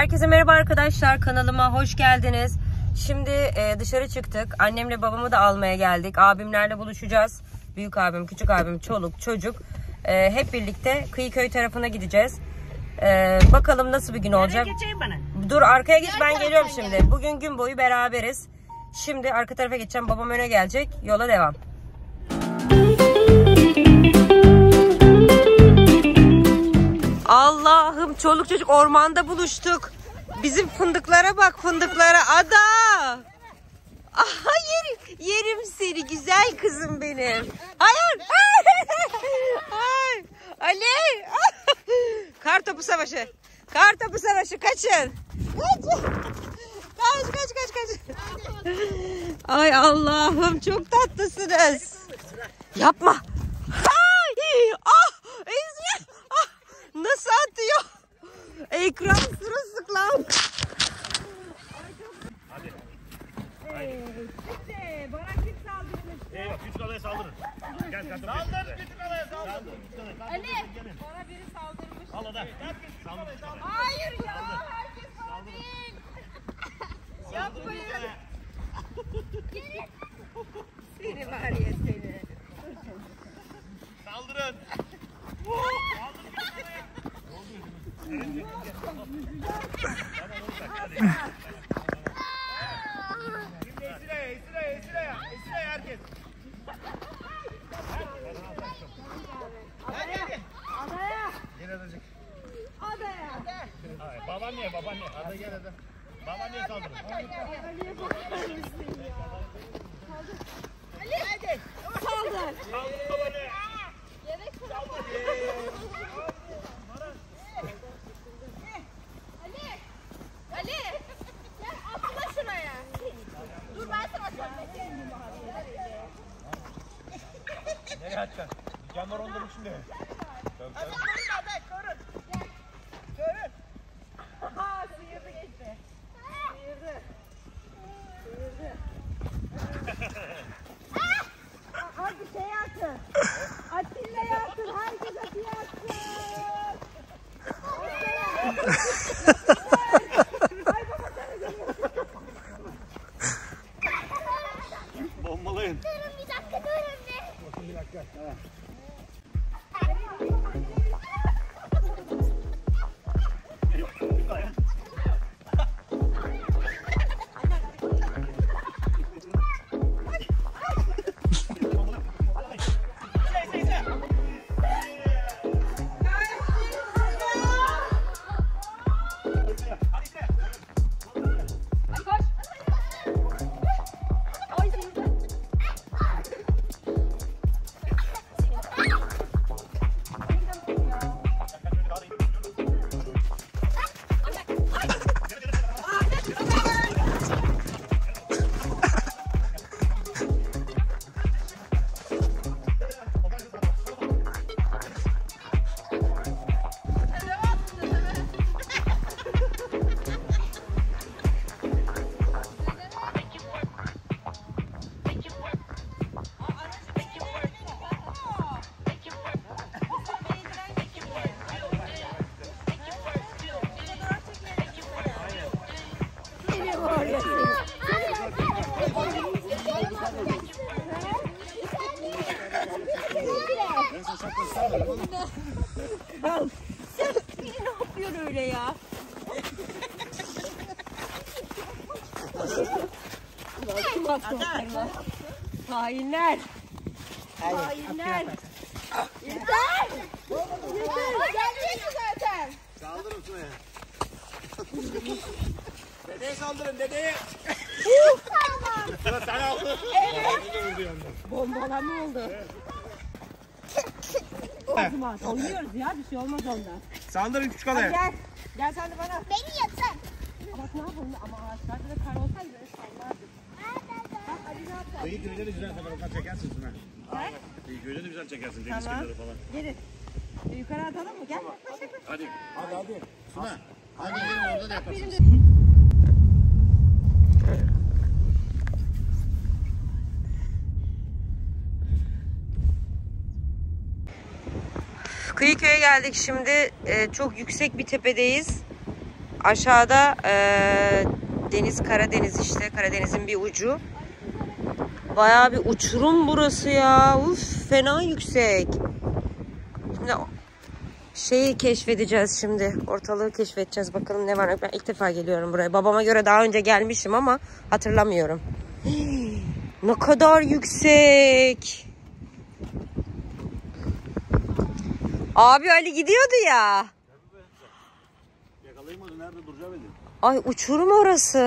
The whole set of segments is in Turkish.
Herkese merhaba arkadaşlar kanalıma hoş geldiniz. Şimdi e, dışarı çıktık. Annemle babamı da almaya geldik. Abimlerle buluşacağız. Büyük abim, küçük abim, çoluk, çocuk. E, hep birlikte Kıyıköy tarafına gideceğiz. E, bakalım nasıl bir gün olacak. Dur arkaya git ben geliyorum şimdi. Bugün gün boyu beraberiz. Şimdi arka tarafa geçeceğim. Babam öne gelecek. Yola devam. Allah'ım çoluk çocuk ormanda buluştuk. Bizim fındıklara bak fındıklara ada. Aha yerim, seni güzel kızım benim. Hayır. Ay. Ali. Kar topu savaşı. Kar topu savaşı kaçın. Kaç. Kaç kaç kaç kaç. Ay Allah'ım çok tatlısınız. Yapma. Ay. Nasıl atıyor? Ekran sırılsıklam. Eyvah küçük adaya saldırın. Gel kardeşim. Saldır küçük adaya saldır. Ali bana biri saldırmış. Al adaya. Hayır ya herkes bana değil. Yapmayın. Seni var ya seni. Saldırın. Şimdi Esire'ye, Esire'ye, Esire'ye. Esire'ye herkes. Gel adacık. Hayır, babaanne, babaanne. Ada gel ada. Babaanneye saldırın. Saldır Hainler. Hainler. Yeter. Yeter. Gelmiyorsun zaten. Saldırın şuraya. Dedeye saldırın dedeye. Sıra sen aldın. Bombalama oldu. Olmaz. Oynuyoruz ya bir şey olmaz ondan. Saldırın küçük adaya. Gel. Gel sen de bana. Beni yatır. Bak ne yapalım ama ağaçlarda da kar olsaydı. Kıyı köyde de güzel fotoğraflar çekersin Suna. Kıyı köyde de güzel çekersin deniz Tamam. kenarı falan. Gelin. Yukarı atalım mı? Gel. Hadi. Hadi hadi. Suna. Hadi gelin orada da yaparsın. Kıyıköy'e geldik şimdi. Ee, çok yüksek bir tepedeyiz. Aşağıda eee, deniz Karadeniz işte Karadeniz'in bir ucu. Bayağı bir uçurum burası ya. Uf fena yüksek. Şimdi şeyi keşfedeceğiz şimdi. Ortalığı keşfedeceğiz. Bakalım ne var. Ben ilk defa geliyorum buraya. Babama göre daha önce gelmişim ama hatırlamıyorum. Hii, ne kadar yüksek. Abi Ali gidiyordu ya. Yakalayamadı nerede duracağı belli. Ay uçurum orası.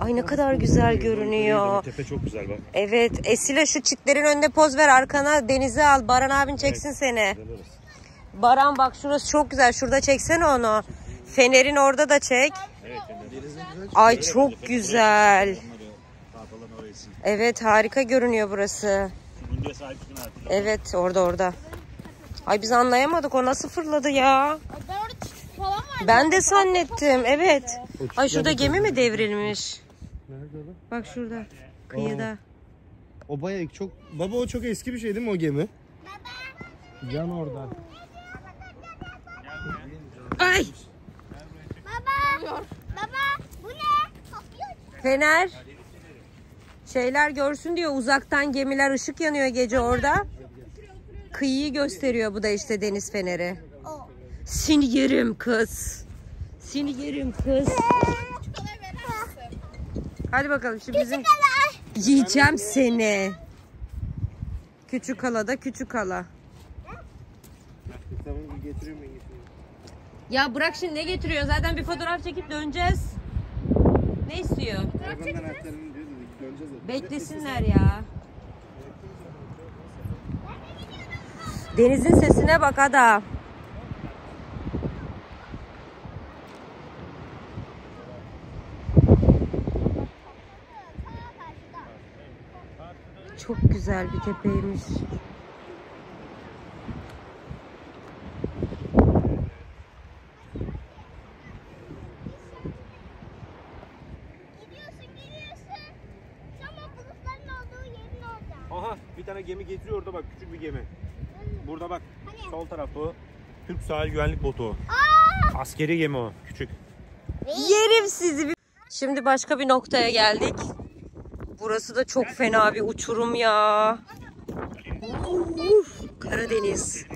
Ay ne kadar güzel görünüyor. Tepe çok güzel bak. Evet Esile şu çitlerin önünde poz ver arkana denize al. Baran abin çeksin seni. Güzel orası. Baran bak şurası çok güzel. Şurada çeksene onu. Fenerin orada da çek. Evet. Ay çok güzel. Evet harika görünüyor burası. Evet orada orada. Ay biz anlayamadık o nasıl fırladı ya. Ben orada çift falan var. Ben de zannettim evet. Ay şurada gemi mi devrilmiş? Nerede? Bak şurada kıyıda. O bayağı çok... Baba o çok eski bir şey değil mi o gemi? Yan orada. Ay Baba. Baba. Bu ne? Fener. Şeyler görsün diyor uzaktan gemiler ışık yanıyor gece orada. Kıyıyı gösteriyor bu da işte deniz feneri. Seni yerim kız. Seni yerim kız. Küçük kadar verir misin? Hadi bakalım şimdi bizim yiyeceğim seni. Küçük hala da küçük hala. Ya bırak şimdi ne getiriyor? Zaten bir fotoğraf çekip döneceğiz. Ne istiyor? Beklesinler ya. Denizin sesine bak ada. Çok güzel bir tepeymiş. Gidiyorsun gidiyorsun. Tam o bulutların olduğu yerin orada. Aha bir tane gemi getiriyor orada bak küçük bir gemi. Burada bak Hani? sol tarafta o. Türk sahil güvenlik botu o. Aa! Askeri gemi o küçük. Yerim sizi. Şimdi başka bir noktaya geldik. Burası da çok fena bir uçurum ya. Uf, Karadeniz.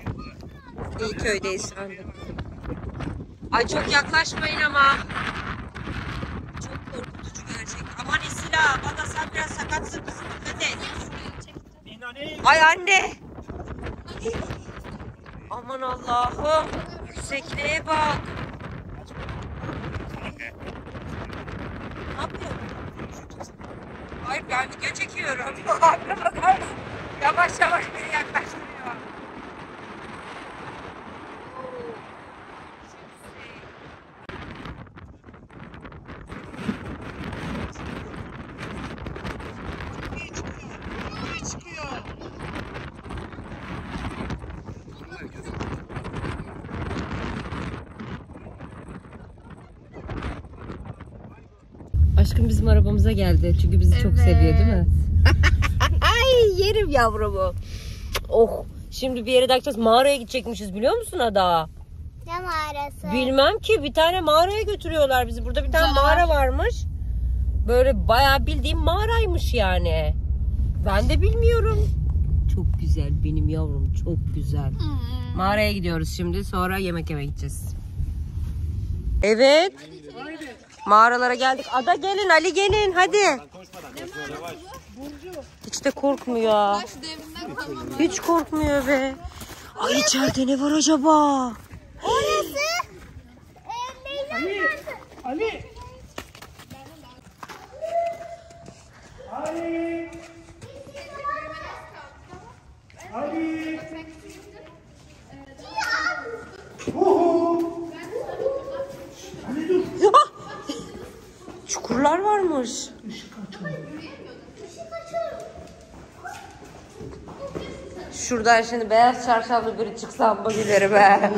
İyi köydeyiz anda. Ay çok yaklaşmayın ama. Çok korkutucu gerçek. Aman Esila bana sen biraz sakatsın kızım dikkat. Ay anne. Aman Allah'ım. Yüksekliğe bak. Ne yapıyorsun? Hayır ben video çekiyorum. Yavaş yavaş beni yaklaştırıyor. Aşkım bizim arabamıza geldi. Çünkü bizi çok seviyor değil mi? Ay yerim yavrumu. Oh. Şimdi bir yere dakikacağız. Mağaraya gidecekmişiz biliyor musun Ada? Ne mağarası? Bilmem ki bir tane mağaraya götürüyorlar bizi. Burada bir tane mağara varmış. Böyle bayağı bildiğim mağaraymış yani. Ben de bilmiyorum. Çok güzel benim yavrum çok güzel. Mağaraya gidiyoruz şimdi sonra yemek yemeye gideceğiz. Evet. Mağaralara geldik. Ada gelin Ali gelin hadi. Hiç de korkmuyor. Hiç korkmuyor be. Ay içeride ne var acaba? Orası. Ee, Leyla nerede? Ah! Çukurlar varmış. Şuradan şimdi beyaz çarşaflı biri çıksa mı güleri be.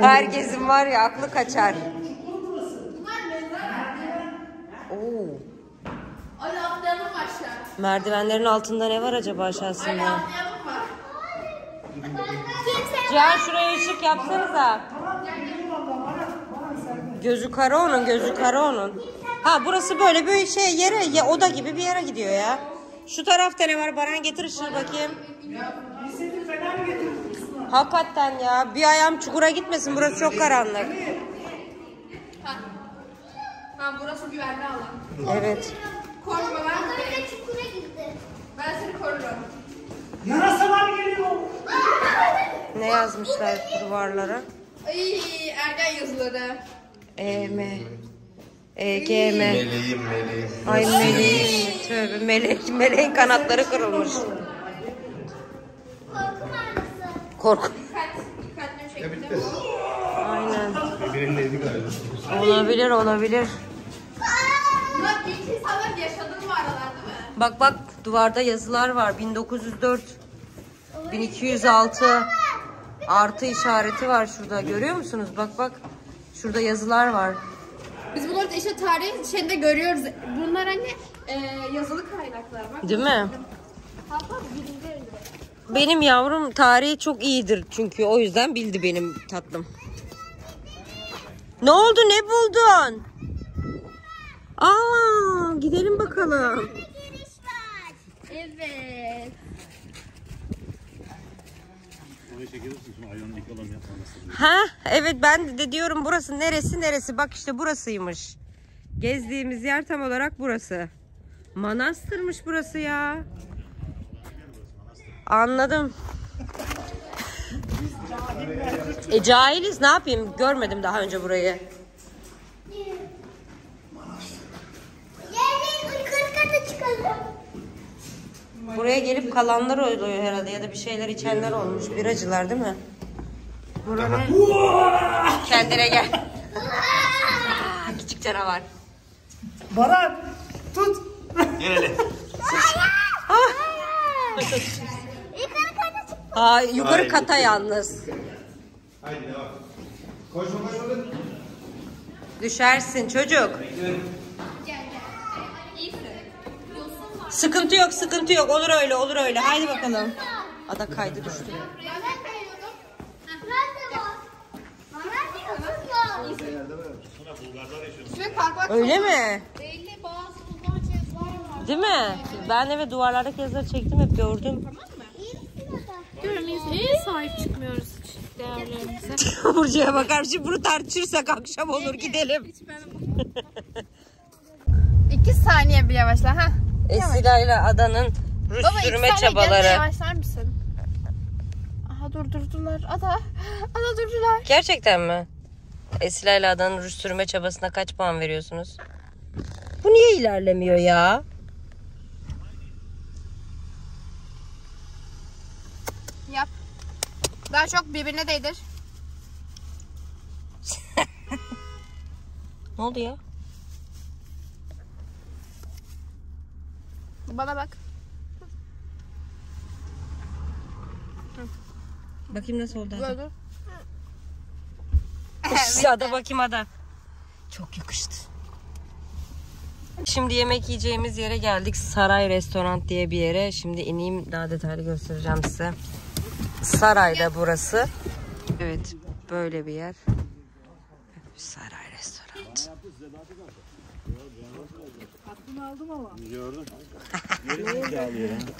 Herkesin var ya aklı kaçar. Oo. Merdivenlerin altında ne var acaba aşağısında? Cihan şuraya ışık yapsanıza. Gözü kara onun, gözü kara onun. Ha burası böyle bir şey yere, ya oda gibi bir yere gidiyor ya. Şu tarafta ne var? Baran getir ışığı bakayım. Hakikaten ya. Bir ayağım çukura gitmesin. Burası çok karanlık. Ha burası güvenli alan. Evet. Korkma ben Böyle çukura girdi. Ben seni korurum. Ne yazmışlar duvarlara? Ay ergen yazıları. E M E G M Meleğim meleğim. Ay meleğim? Tövbe melek meleğin kanatları kırılmış. Korku bir Ya bitti. Aynen. Birinin evi galiba. Olabilir olabilir. Bunlar ilk insanlar yaşadığı mağaralar değil mi? Bak bak duvarda yazılar var. 1904 1206 artı işareti var şurada. Görüyor musunuz? Bak bak. Şurada yazılar var. Biz bunları da işte tarih şeyinde görüyoruz. Bunlar hani e, yazılı kaynaklar. Bak. Değil mi? Hatta birinci evde. Benim yavrum tarihi çok iyidir çünkü o yüzden bildi benim tatlım. Ne oldu ne buldun? Aa gidelim bakalım. Evet. Şimdi ayağını yapmaması. Ha evet ben de diyorum burası neresi neresi bak işte burasıymış. Gezdiğimiz yer tam olarak burası. Manastırmış burası ya. Anladım. E cahiliz ne yapayım görmedim daha önce burayı. Gelin yukarı kata çıkalım. Buraya gelip kalanlar oluyor herhalde ya da bir şeyler içenler olmuş. Biracılar değil mi? Burada ne? Kendine gel. Küçük canavar. Baran tut. Yukarı kata çık. Aa, yukarı kata yalnız. Haydi devam. Koşma koşma. Düşersin çocuk. Sıkıntı yok sıkıntı yok olur öyle olur öyle. Haydi bakalım. Ada kaydı düştü. Öyle mi? belli bazı uzman cihazlar var. Değil mi? Ben evet duvarlardaki yazıları çektim hep gördüm. Görmeyiz. Niye sahip çıkmıyoruz değerlerimize? Burcu'ya bakar şimdi bunu tartışırsak akşam olur gidelim. İki saniye bir yavaşla. ha. Esila ile Adanın Baba de çabaları. yavaşlar mısın? Aha durdurdular. Ada. Ada durdular. Gerçekten mi? Esila ile Adanın ruj sürme çabasına kaç puan veriyorsunuz? Bu niye ilerlemiyor ya? Yap. Daha çok birbirine değdir. Ne oldu ya? Bana bak. Bakayım nasıl oldu dur. Ada bakayım Ada. Çok yakıştı. Şimdi yemek yiyeceğimiz yere geldik. Saray Restoran diye bir yere. Şimdi ineyim daha detaylı göstereceğim size. Sarayda burası. Evet böyle bir yer. Saray Restoran. Gördüm.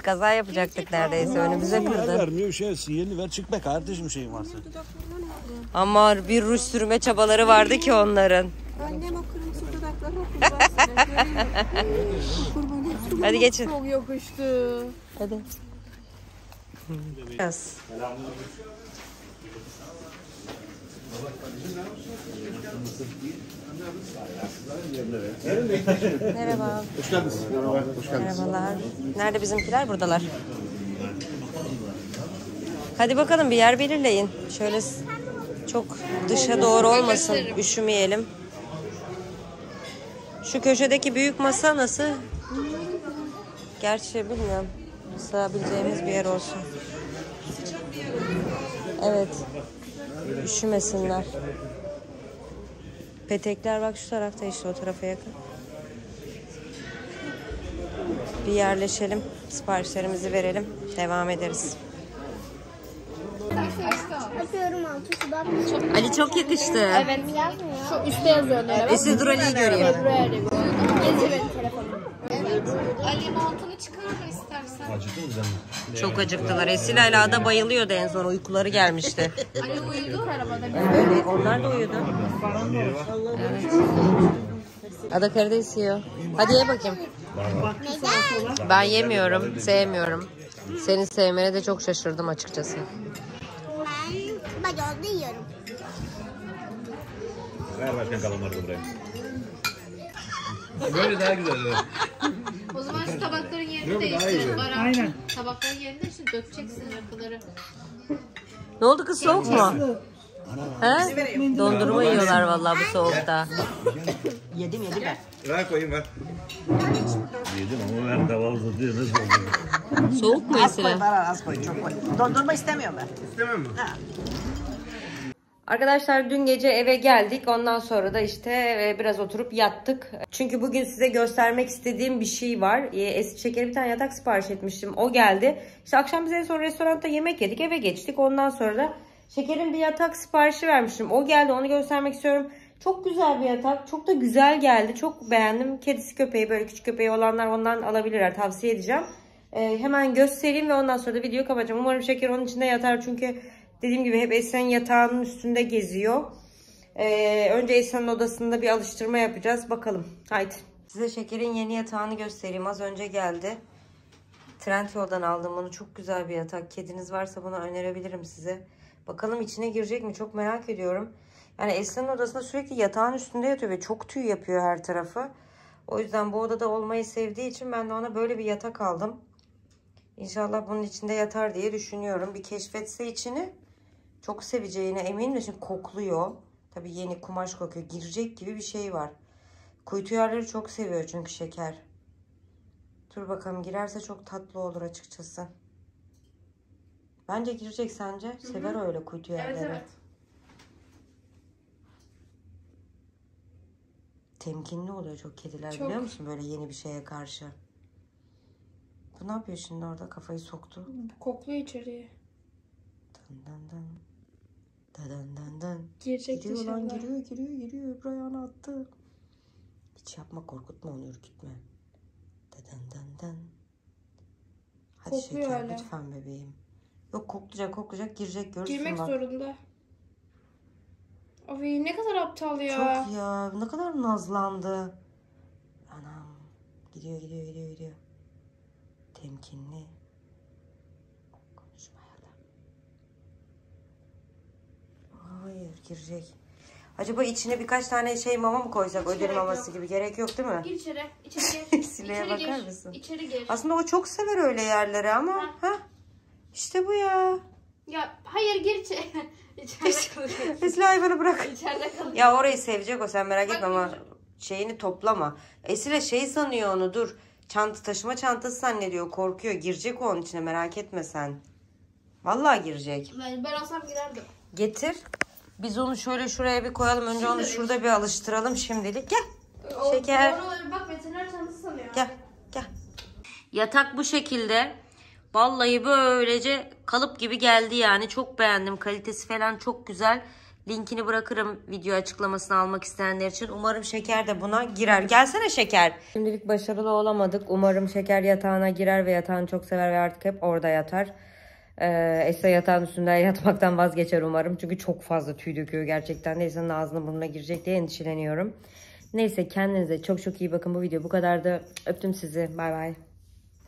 Kaza yapacaktık neredeyse önümüze kırdı. Vermiyor şey sinyalini ver çık be kardeşim şeyin varsa. Ama bir ruj sürme çabaları vardı ki onların. Annem o kırmızı dudakları okuyor. Hadi geçin. Çok yokuştu. Hadi. Biraz. Merhaba. Hoş geldiniz. Merhaba. Hoş geldiniz. Merhabalar. Nerede bizimkiler? Buradalar. Hadi bakalım bir yer belirleyin. Şöyle çok dışa doğru olmasın. Üşümeyelim. Şu köşedeki büyük masa nasıl? Gerçi bilmiyorum. Sığabileceğimiz bir yer olsun. Evet. Üşümesinler. Petekler bak şu tarafta işte o tarafa yakın. Bir yerleşelim. Siparişlerimizi verelim. Devam ederiz. Altı sudan. Ali çok yakıştı. Evet. Şu üstte yazıyor dur Ali'yi göreyim. February. Gezi benim telefonum. Ali montunu çıkar mı istersen? Acıktı mı canım? Çok acıktılar. Esin hala da bayılıyordu en son. Uykuları gelmişti. Ali uyudu arabada. Evet, onlar da uyudu. Evet. Ada karides yiyor. Hadi ye bakayım. Neden? Ben yemiyorum, sevmiyorum. Seni sevmene de çok şaşırdım açıkçası. Ben bacağını yiyorum. Ver başkan kalanları da buraya. Böyle daha güzel. Evet. yerini değiştirin Baran. Aynen. Tabakların yerini değiştirin. Dökeceksin rakıları. Ne oldu kız soğuk mu? He? Dondurma yiyorlar vallahi bu soğukta. yedim yedim ben. Ver koyayım ver. Yedim ama ben nasıl oldu? Soğuk mu Esin'e? az koy, çok koy. Dondurma istemiyorum ben. İstemem mi? Arkadaşlar dün gece eve geldik. Ondan sonra da işte e, biraz oturup yattık. Çünkü bugün size göstermek istediğim bir şey var. E, Eski şekeri bir tane yatak sipariş etmiştim. O geldi. İşte akşam biz en son restoranda yemek yedik. Eve geçtik. Ondan sonra da şekerin bir yatak siparişi vermiştim. O geldi. Onu göstermek istiyorum. Çok güzel bir yatak. Çok da güzel geldi. Çok beğendim. Kedisi köpeği böyle küçük köpeği olanlar ondan alabilirler. Tavsiye edeceğim. E, hemen göstereyim ve ondan sonra da videoyu kapatacağım. Umarım şeker onun içinde yatar çünkü dediğim gibi hep Esen yatağının üstünde geziyor. Ee, önce Esen'in odasında bir alıştırma yapacağız. Bakalım. Haydi. Size şekerin yeni yatağını göstereyim. Az önce geldi. Trendyol'dan aldım bunu. Çok güzel bir yatak. Kediniz varsa bunu önerebilirim size. Bakalım içine girecek mi? Çok merak ediyorum. Yani Esen'in odasında sürekli yatağın üstünde yatıyor ve çok tüy yapıyor her tarafı. O yüzden bu odada olmayı sevdiği için ben de ona böyle bir yatak aldım. İnşallah bunun içinde yatar diye düşünüyorum. Bir keşfetse içini çok seveceğine eminim de şimdi kokluyor. Tabii yeni kumaş kokuyor. Girecek gibi bir şey var. Kuytu yerleri çok seviyor çünkü şeker. Dur bakalım girerse çok tatlı olur açıkçası. Bence girecek sence? Sever öyle kuytu yerleri. Temkinli oluyor çok kediler biliyor musun? Böyle yeni bir şeye karşı. Bu ne yapıyor şimdi orada? Kafayı soktu. Kokluyor içeriye. Dın dın dın. Dın dın dın. Girecek Giriyor lan giriyor giriyor giriyor. Öbür ayağını attı. Hiç yapma korkutma onu ürkütme. Dın dın dın. Hadi Kokluyor şeker hala. lütfen bebeğim. Yok koklayacak koklayacak girecek görürsün Girmek bak. zorunda. Abi ne kadar aptal ya. Çok ya ne kadar nazlandı. Anam gidiyor gidiyor gidiyor gidiyor. Temkinli. Konuşmayalım. Hayır girecek. Acaba içine birkaç tane şey mama mı koysak ödül gerek maması yok. gibi gerek yok değil mi? Gir içeri. İçeri gir. Sileğe İçeri bakar gir. mısın? İçeri gir. Aslında o çok sever öyle yerleri ama ha. İşte bu ya. Ya hayır gir içeri. İçeride. Esla hayvanı bırak. İçeride. Ya orayı sevecek o sen merak etme ama şeyini toplama. Esile şey sanıyor onu dur. Çanta taşıma çantası zannediyor korkuyor. Girecek o onun içine merak etme sen. Vallahi girecek. Ben, ben olsam girerdim. Getir. Biz onu şöyle şuraya bir koyalım. Önce onu şurada bir alıştıralım şimdilik. Gel. O- Şeker. Doğru, bak veteriner çantası sanıyor. Gel. Gel. Yatak bu şekilde. Vallahi böylece kalıp gibi geldi yani. Çok beğendim. Kalitesi falan çok güzel. Linkini bırakırım video açıklamasını almak isteyenler için. Umarım Şeker de buna girer. Gelsene Şeker. Şimdilik başarılı olamadık. Umarım Şeker yatağına girer ve yatağını çok sever ve artık hep orada yatar. Ee, Esra yatağın üstünde yatmaktan vazgeçer umarım. Çünkü çok fazla tüy döküyor gerçekten. de. Esra'nın ağzına burnuna girecek diye endişeleniyorum. Neyse kendinize çok çok iyi bakın. Bu video bu kadardı. Öptüm sizi. Bay bay.